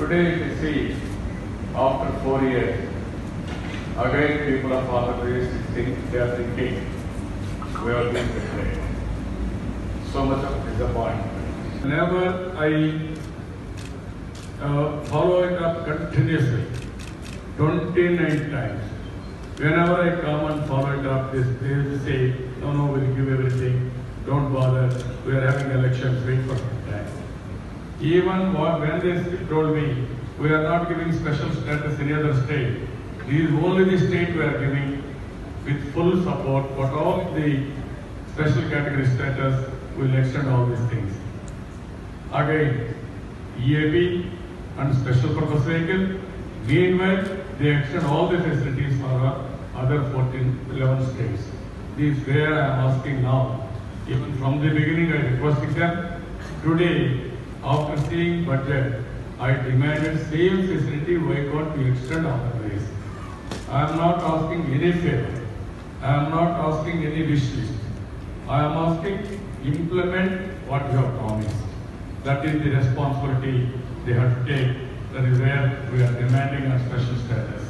Today you see, after four years, again people of Andhra think they are thinking we are being betrayed. So much of disappointment. Whenever I uh, follow it up continuously, 29 times, whenever I come and follow it up, this, they will say, no, no, we'll give everything, don't bother, we are having elections, wait for some time. Even when they told me, we are not giving special status in any other state, this is only the state we are giving with full support, but all the special category status will extend all these things. Again, EAP and special purpose vehicle, meanwhile, they extend all the facilities for other 14, 11 states. This is where I am asking now, even from the beginning, I requested them, today, after seeing budget, I demanded same facility, can't we extend ways? I am not asking any favor, I am not asking any wish list. I am asking, implement what you have promised. That is the responsibility they have to take. That is where we are demanding a special status.